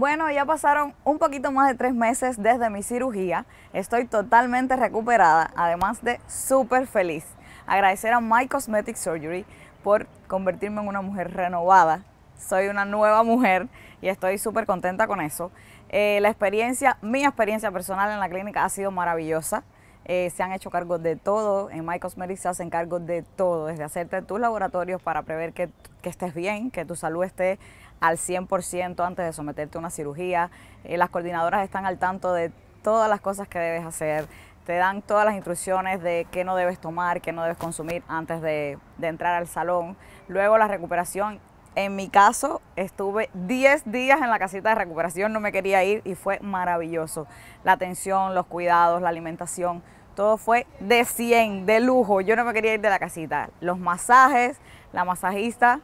Bueno, ya pasaron un poquito más de tres meses desde mi cirugía. Estoy totalmente recuperada, además de súper feliz. Agradecer a My Cosmetic Surgery por convertirme en una mujer renovada. Soy una nueva mujer y estoy súper contenta con eso. Eh, la experiencia, mi experiencia personal en la clínica ha sido maravillosa. Eh, se han hecho cargos de todo, en My Cosmetics se hacen cargos de todo, desde hacerte tus laboratorios para prever que, que estés bien, que tu salud esté al 100% antes de someterte a una cirugía. Eh, las coordinadoras están al tanto de todas las cosas que debes hacer, te dan todas las instrucciones de qué no debes tomar, qué no debes consumir antes de, de entrar al salón. Luego la recuperación en mi caso, estuve 10 días en la casita de recuperación, no me quería ir y fue maravilloso. La atención, los cuidados, la alimentación, todo fue de 100, de lujo. Yo no me quería ir de la casita. Los masajes, la masajista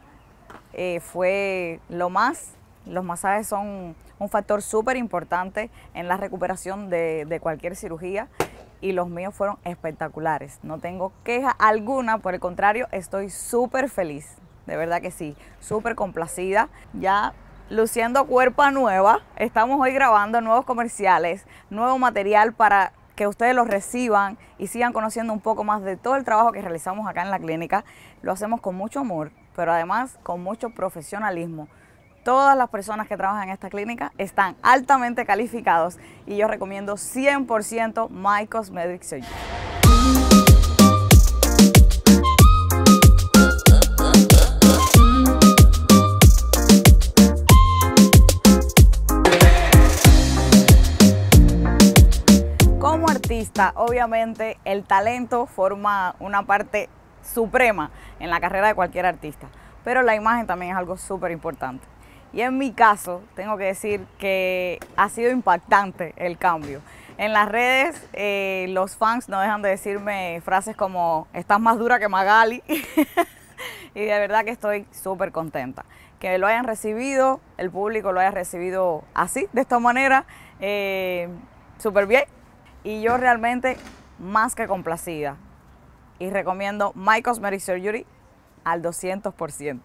eh, fue lo más. Los masajes son un factor súper importante en la recuperación de, de cualquier cirugía y los míos fueron espectaculares. No tengo queja alguna, por el contrario, estoy súper feliz de verdad que sí, súper complacida. Ya luciendo cuerpo nueva, estamos hoy grabando nuevos comerciales, nuevo material para que ustedes los reciban y sigan conociendo un poco más de todo el trabajo que realizamos acá en la clínica. Lo hacemos con mucho amor, pero además con mucho profesionalismo. Todas las personas que trabajan en esta clínica están altamente calificados y yo recomiendo 100% My Cosmetic Surgery. Obviamente el talento forma una parte suprema en la carrera de cualquier artista, pero la imagen también es algo súper importante. Y en mi caso, tengo que decir que ha sido impactante el cambio. En las redes, eh, los fans no dejan de decirme frases como, estás más dura que Magali. y de verdad que estoy súper contenta. Que lo hayan recibido, el público lo haya recibido así, de esta manera, eh, súper bien y yo realmente más que complacida. Y recomiendo My Cosmetic Surgery al 200%.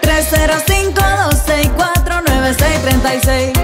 305 264 9636